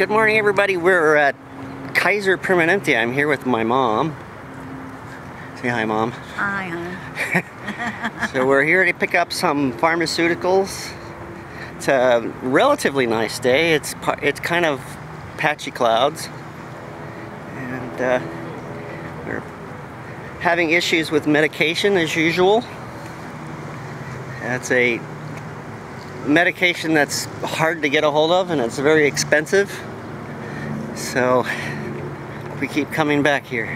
good morning everybody. We're at Kaiser Permanente. I'm here with my mom. Say hi, mom. Hi, hon. so we're here to pick up some pharmaceuticals. It's a relatively nice day. It's it's kind of patchy clouds, and uh, we're having issues with medication as usual. That's a medication that's hard to get a hold of and it's very expensive. So we keep coming back here.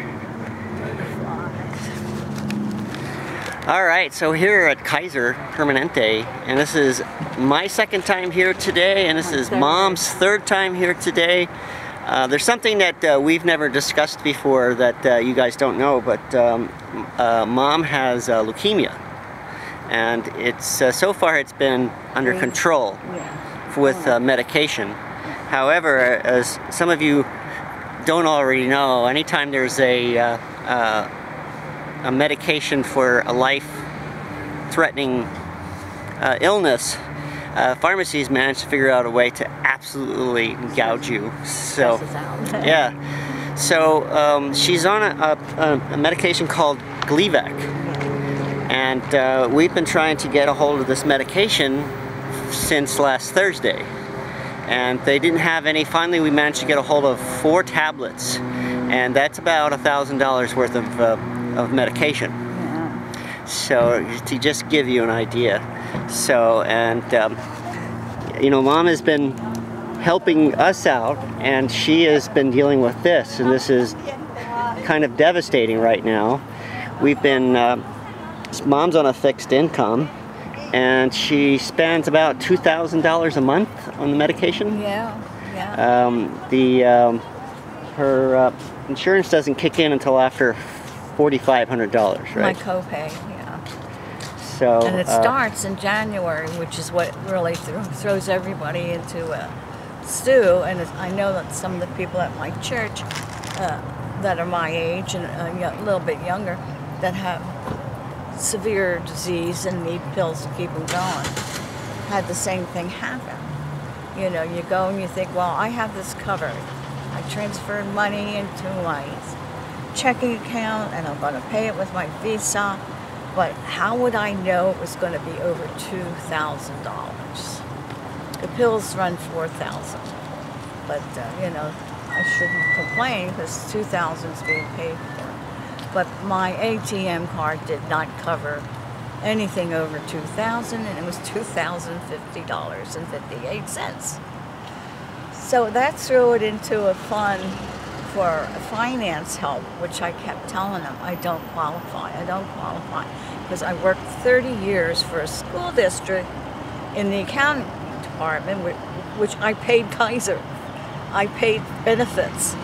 Alright, so here at Kaiser Permanente, and this is my second time here today, and this is mom's third time here today. Uh, there's something that uh, we've never discussed before that uh, you guys don't know, but um, uh, mom has uh, leukemia and it's uh, so far it's been under control with uh, medication. However, as some of you don't already know, anytime there's a, uh, uh a medication for a life-threatening uh, illness, uh, pharmacies manage to figure out a way to absolutely gouge you. So, yeah. So um, she's on a, a, a medication called Gleevec and uh, we've been trying to get a hold of this medication since last Thursday. And they didn't have any. Finally, we managed to get a hold of four tablets. And that's about a $1,000 worth of, uh, of medication. Yeah. So, to just give you an idea. So, and, um, you know, mom has been helping us out, and she has been dealing with this. And this is kind of devastating right now. We've been uh, mom's on a fixed income and she spends about $2,000 a month on the medication. Yeah, yeah. Um, the, um, her uh, insurance doesn't kick in until after $4,500, right? My copay, yeah. So, and it uh, starts in January, which is what really th throws everybody into a stew. And I know that some of the people at my church uh, that are my age and a little bit younger that have severe disease and need pills to keep them going had the same thing happen. You know, you go and you think, well, I have this covered. I transferred money into my checking account and I'm going to pay it with my Visa. But how would I know it was going to be over $2,000? The pills run 4000 But, uh, you know, I shouldn't complain because 2000 is being paid but my ATM card did not cover anything over 2000 and it was $2,050.58. So that threw it into a fund for finance help, which I kept telling them, I don't qualify, I don't qualify. Because I worked 30 years for a school district in the accounting department, which I paid Kaiser. I paid benefits.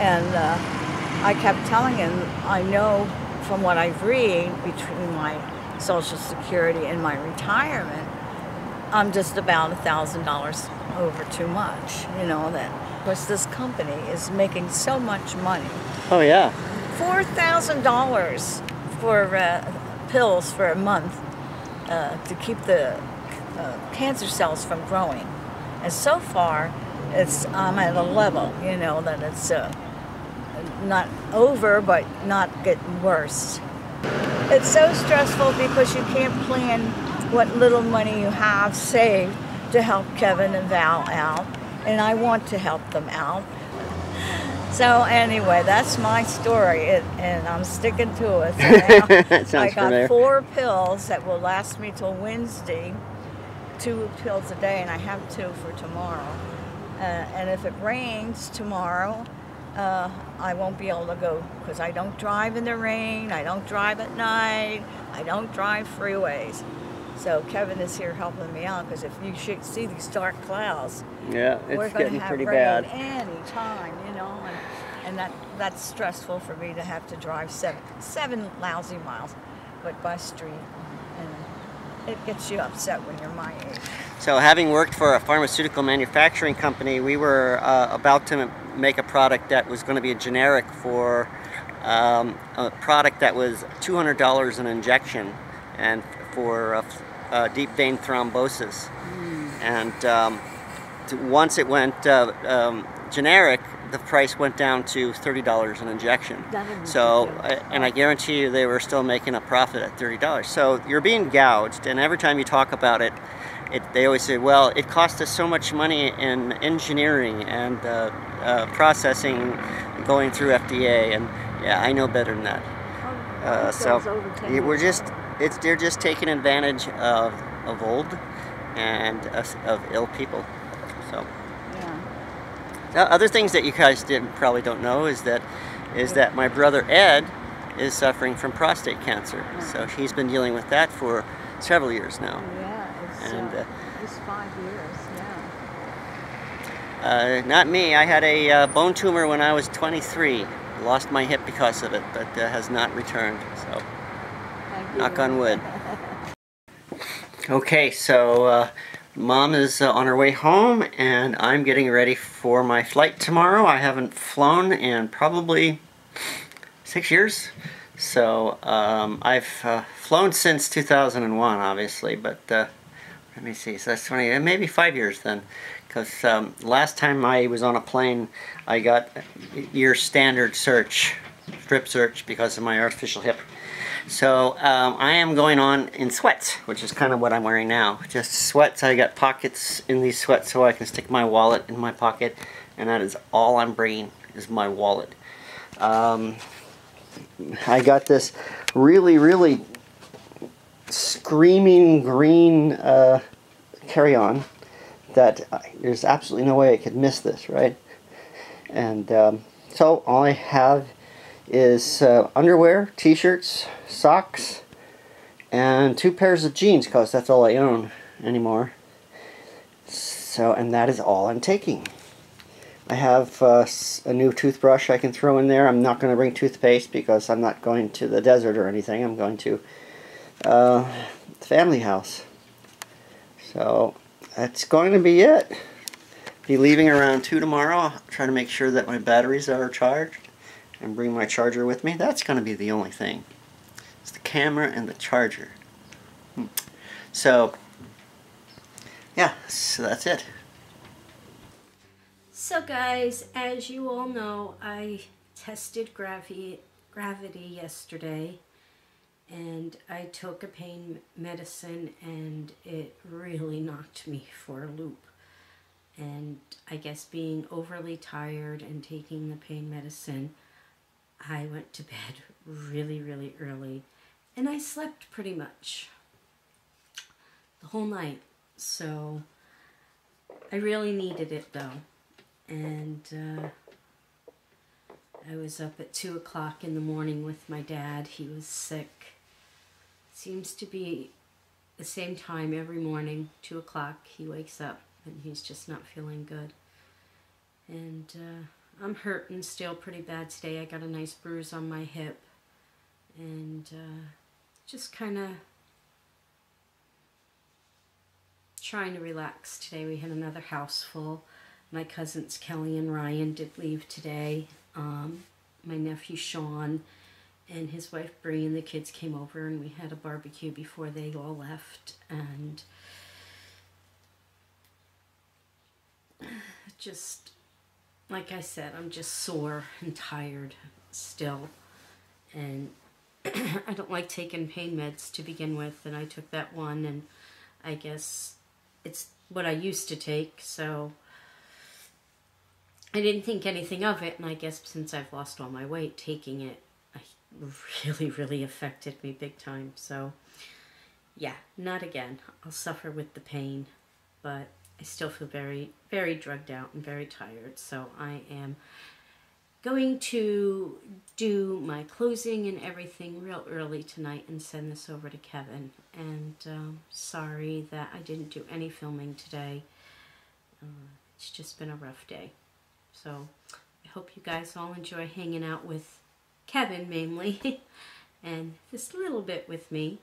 And uh, I kept telling him, I know from what I've read between my Social Security and my retirement, I'm just about a thousand dollars over too much. You know that because this company is making so much money. Oh yeah. Four thousand dollars for uh, pills for a month uh, to keep the uh, cancer cells from growing, and so far, it's I'm at a level. You know that it's uh, not over, but not getting worse. It's so stressful because you can't plan what little money you have saved to help Kevin and Val out, and I want to help them out. So anyway, that's my story, it, and I'm sticking to it. So I got familiar. four pills that will last me till Wednesday, two pills a day, and I have two for tomorrow. Uh, and if it rains tomorrow, uh, I won't be able to go because I don't drive in the rain, I don't drive at night, I don't drive freeways. So Kevin is here helping me out because if you should see these dark clouds, yeah, it's we're going to have pretty rain bad. any time, you know, and, and that that's stressful for me to have to drive seven seven lousy miles, but by street, and it gets you upset when you're my age. So having worked for a pharmaceutical manufacturing company, we were uh, about to make a product that was going to be a generic for um, a product that was $200 an injection and for uh, uh, deep vein thrombosis. Mm. And um, once it went uh, um, generic, the price went down to thirty dollars an injection. So. I- and I guarantee you, they were still making a profit at thirty dollars. So you're being gouged, and every time you talk about it, it they always say, "Well, it cost us so much money in engineering and uh, uh, processing, going through FDA." And yeah, I know better than that. Uh, so yeah, we're just it's they're just taking advantage of of old and us- of ill people. So Yeah. now, other things that you guys didn't, probably don't know is that is that my brother Ed is suffering from prostate cancer. So he's been dealing with that for several years now. Yeah. And, uh, uh, five years. Yeah. Uh, not me. I had a uh, bone tumor when I was 23. Lost my hip because of it, but uh, has not returned. So knock on wood. Okay, so uh, mom is uh, on her way home, and I'm getting ready for my flight tomorrow. I haven't flown in probably six years. So um, I've uh, flown since 2001, obviously, but uh, let me see. So that's 20, uh, maybe five years then. Because um, last time I was on a plane, I got your standard search, strip search, because of my artificial hip. So um, I am going on in sweats, which is kind of what I'm wearing now. Just sweats. I got pockets in these sweats so I can stick my wallet in my pocket, and that is all I'm bringing is my wallet. Um, I got this really, really screaming green uh, carry-on that there's absolutely no way I could miss this, right? And um, so all I have is uh, underwear, t-shirts, socks, and two pairs of jeans because that's all I own anymore. So, and that is all I'm taking. I have uh, a new toothbrush I can throw in there. I'm not going to bring toothpaste because I'm not going to the desert or anything. I'm going to uh, family house. So that's going to be it. Be leaving around 2 tomorrow. I'll try to make sure that my batteries are charged and bring my charger with me. That's going to be the only thing. It's the camera and the charger. Hmm. So, yeah, so that's it. So guys, as you all know, I tested gravity gravity yesterday and I took a pain medicine and it really knocked me for a loop. And I guess being overly tired and taking the pain medicine, I went to bed really, really early and I slept pretty much the whole night. So I really needed it though and uh, I was up at two o'clock in the morning with my dad. He was sick. Seems to be the same time every morning, two o'clock. He wakes up and he's just not feeling good. And uh, I'm hurting still pretty bad today. I got a nice bruise on my hip, and uh, just kind of trying to relax today. We had another house full. My cousins Kelly and Ryan did leave today. Um, my nephew Sean and his wife Bree and the kids came over and we had a barbecue before they all left and just like I said, I'm just sore and tired still. And I don't like taking pain meds to begin with and I took that one and I guess it's what I used to take, so I didn't think anything of it, and I guess since I've lost all my weight, taking it really, really affected me big time. So, yeah, not again. I'll suffer with the pain, but I still feel very, very drugged out and very tired. So I am going to do my closing and everything real early tonight and send this over to Kevin. And um, sorry that I didn't do any filming today. Uh, it's just been a rough day. So I hope you guys all enjoy hanging out with Kevin mainly and a little bit with me.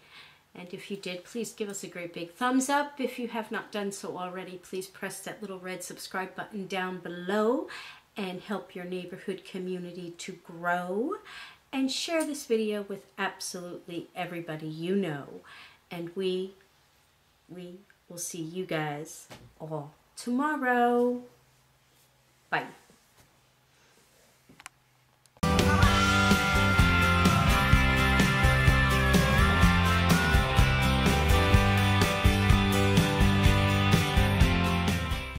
And if you did, please give us a great big thumbs up. If you have not done so already, please press that little red subscribe button down below and help your neighborhood community to grow. And share this video with absolutely everybody you know. And we, we will see you guys all tomorrow. Bye.